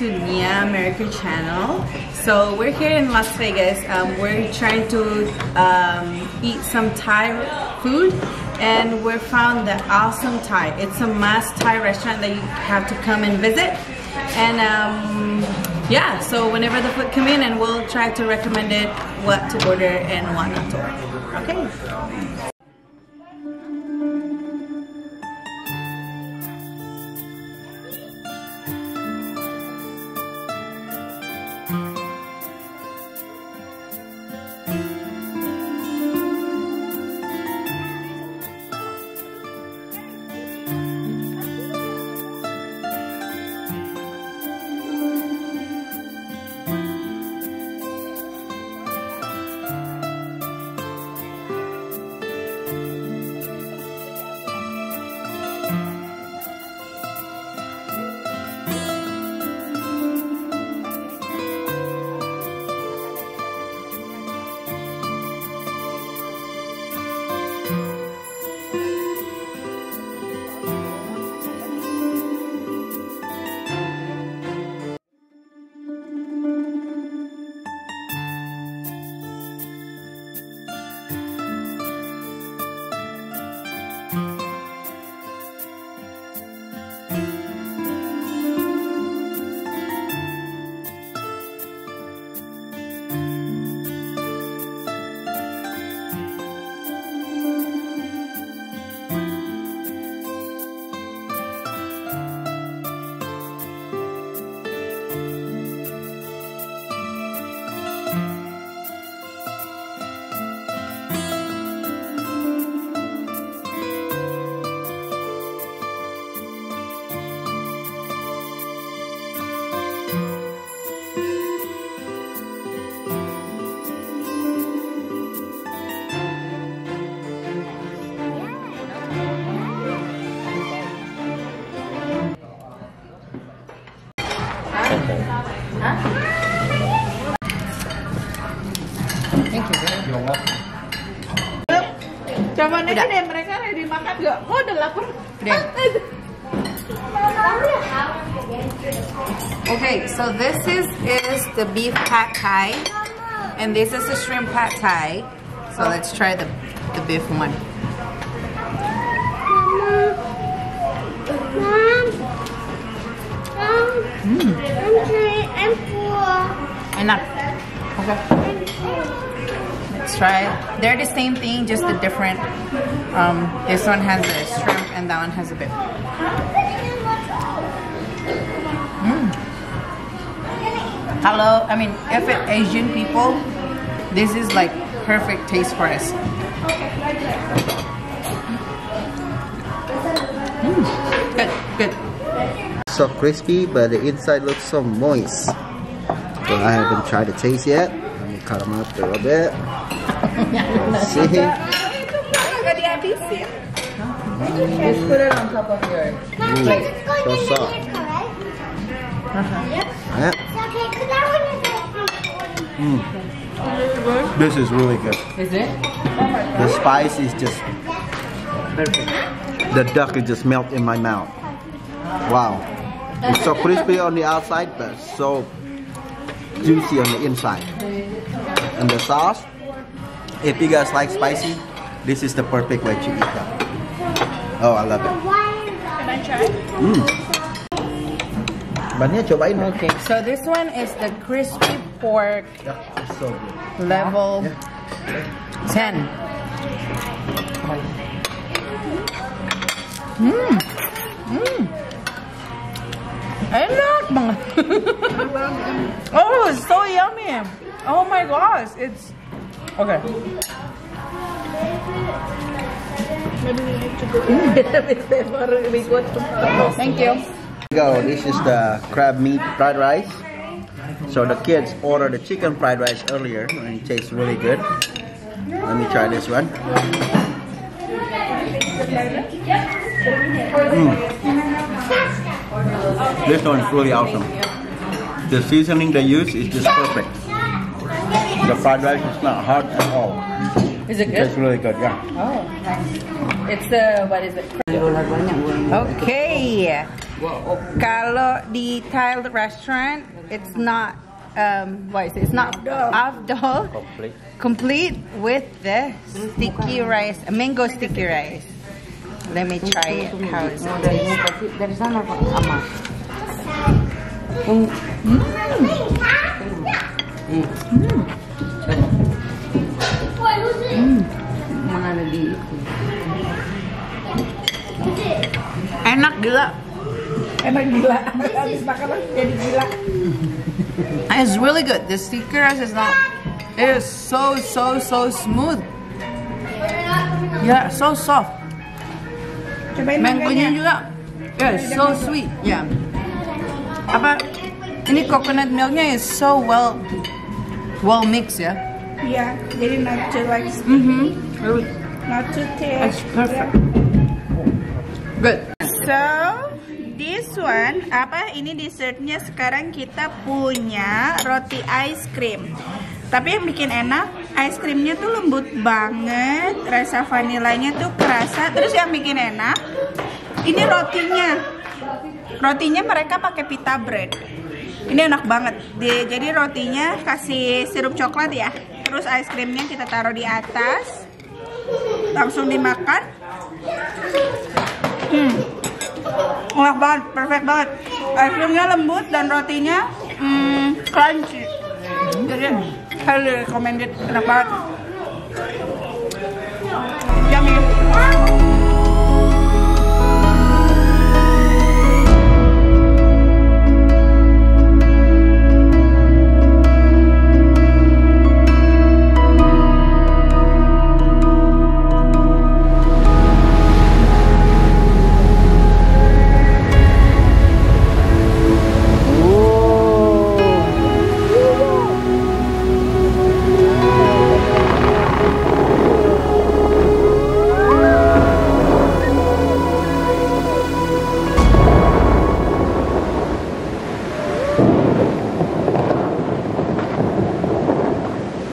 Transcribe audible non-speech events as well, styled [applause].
to Nia America channel. So we're here in Las Vegas. Um, we're trying to um, eat some Thai food and we found the awesome Thai. It's a must Thai restaurant that you have to come and visit. And um, yeah, so whenever the food come in and we'll try to recommend it, what to order and what not to order. Okay. Jawabannya gini, mereka ready makan nggak? Oh, udah lapar. Udah. [laughs] Okay, so this is is the beef pad thai, and this is the shrimp pad thai. So let's try the the beef one. Mom, I'm trying, I'm full. Enough. Okay. Try. They're the same thing, just the different. Um, this one has the shrimp, and that one has a beef. Hello. I mean, if it Asian people, this is like perfect taste for us. Mm, Good, good. So crispy, but the inside looks so moist. So I haven't tried the taste yet. Let me cut them up a little bit. See. Just put it on top of your. Mm, this is so soft. America, right? Yep. Yeah. It's okay, because I want to This is really good. Is it? The spice is just perfect. the duck is just melt in my mouth. Wow. It's so crispy on the outside but so juicy on the inside. And the sauce, if you guys like spicy, this is the perfect way to eat that. Oh, I love it. Can I try? Mm. Bannya cobain. Okay, so this one is the crispy pork Yeah, it's so good. level 10. Mmm. Mmm. Enak banget. oh, it's so yummy. Oh my gosh, it's okay. [laughs] Thank you. go. This is the crab meat fried rice. So the kids ordered the chicken fried rice earlier and it tastes really good. Let me try this one. Mm. This one is really awesome. The seasoning they use is just perfect. The fried rice is not hard at all. Is it It good? tastes really good, yeah. Oh, nice. It's uh, what is it? Okay. Kalau di Thai restaurant, it's not um, what is it? It's not afdol Complete. complete with the sticky rice, mango sticky rice. Let me try it. How is it? Dari sana Pak Ama. It's really good. The sticky rice is not. It is so so so smooth. Yeah, so soft. Mangonya juga. Yeah, so sweet. Yeah. Apa? Ini coconut milknya is so well well mixed ya. Iya, jadi not too like Mm-hmm. not too thick. It's perfect. Good. So, this one, apa ini dessertnya sekarang kita punya roti ice cream. Tapi yang bikin enak, ice creamnya tuh lembut banget, rasa vanilanya tuh kerasa. Terus yang bikin enak, ini rotinya. Rotinya mereka pakai pita bread. Ini enak banget. Di- jadi rotinya kasih sirup coklat ya. Terus ice creamnya kita taruh di atas. Langsung dimakan. Enak banget, perfect banget. Ice creamnya lembut dan rotinya hmm, crunchy. Jadi highly recommended, enak banget.